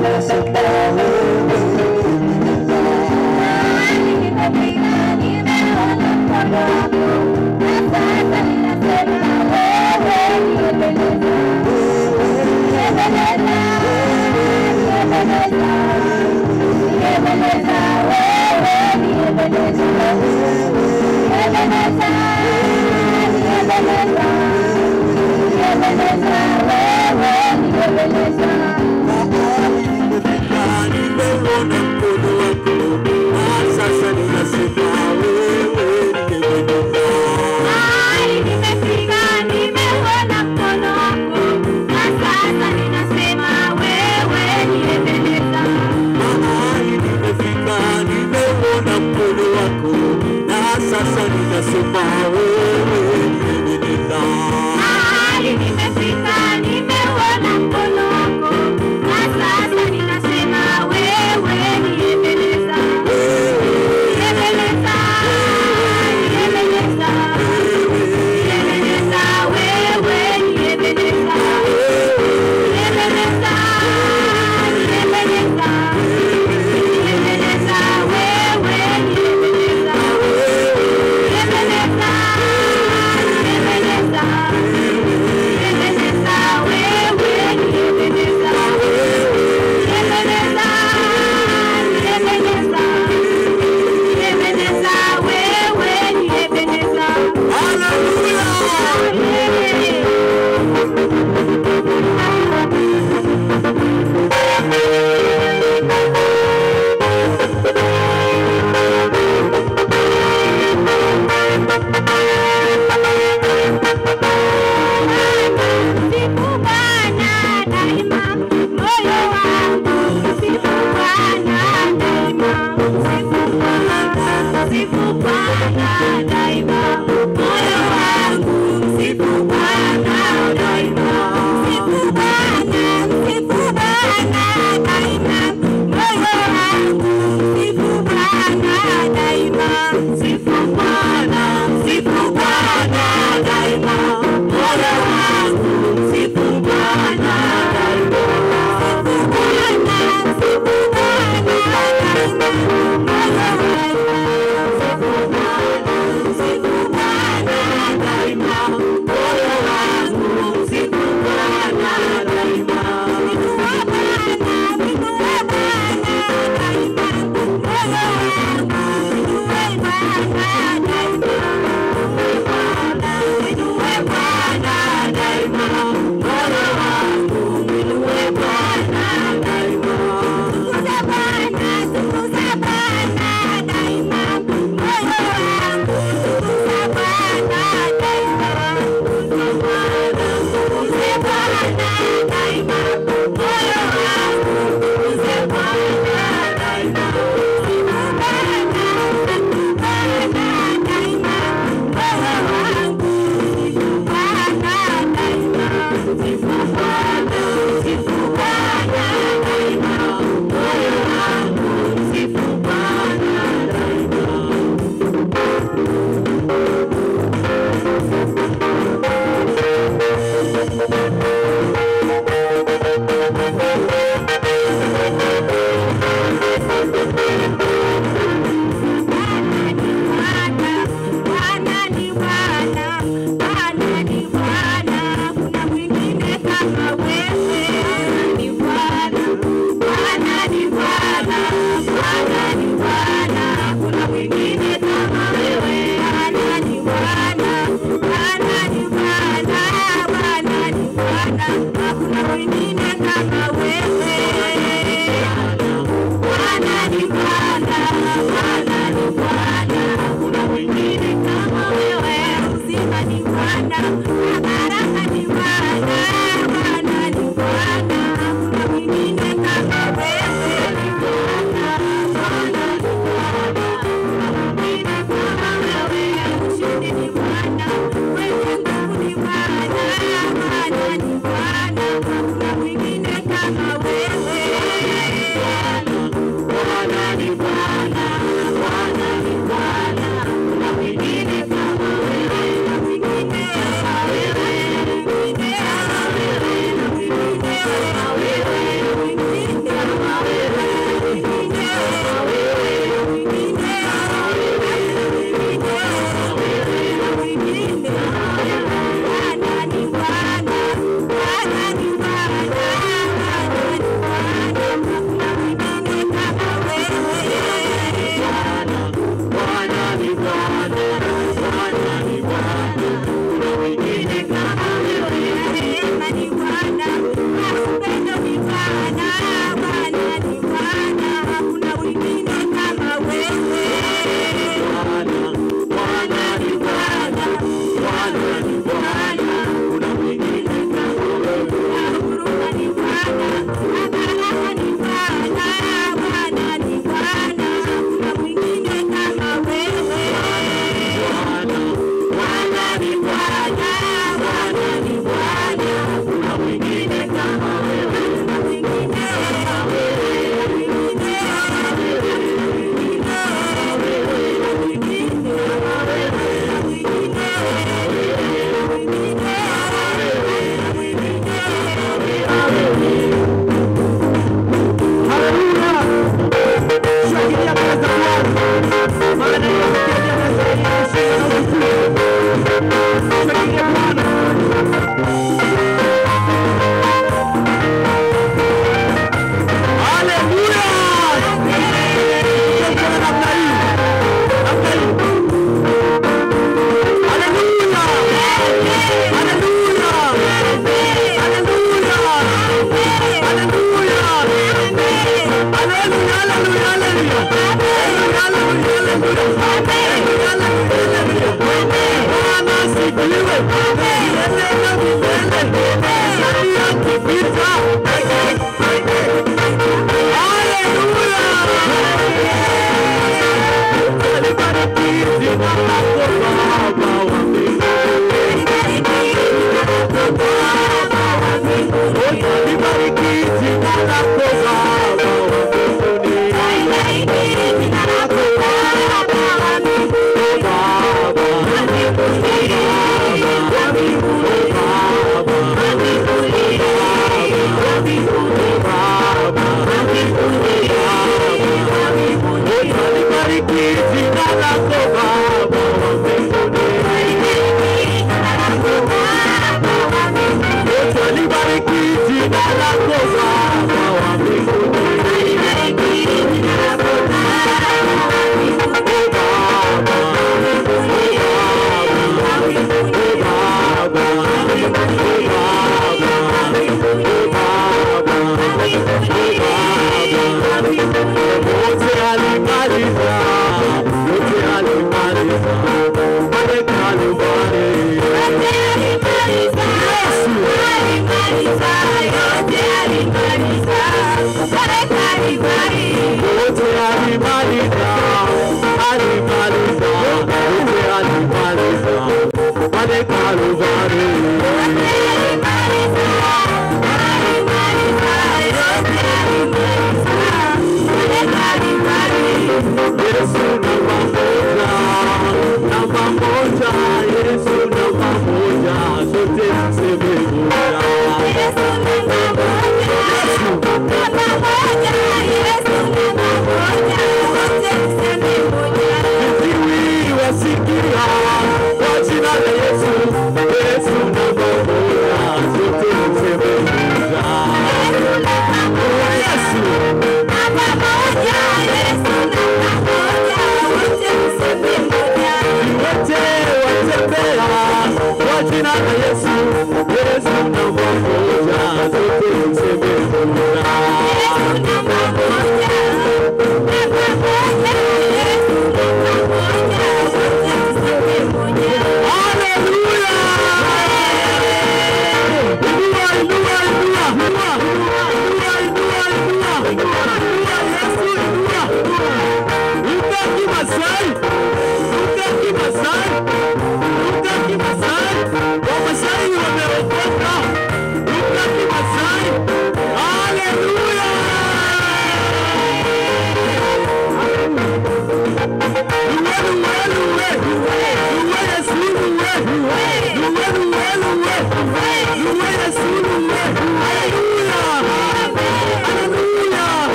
Music Utalibariki jina lako Baba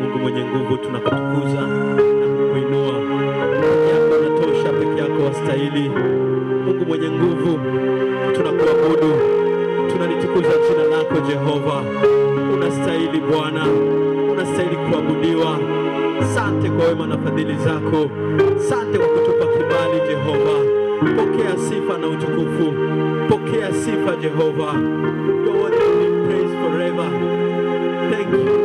Mungu mwenye nguvu, tunakutukuza na kukuinua. Peke yako unatosha, peke yako wastahili. Mungu mwenye nguvu, tunakuabudu, tunalitukuza jina lako Jehova. Unastahili Bwana, unastahili kuabudiwa. Sante kwa wema na fadhili zako, sante kwa kutupa kibali Jehova. Pokea sifa na utukufu, pokea sifa Jehova. You be praised forever. Thank you.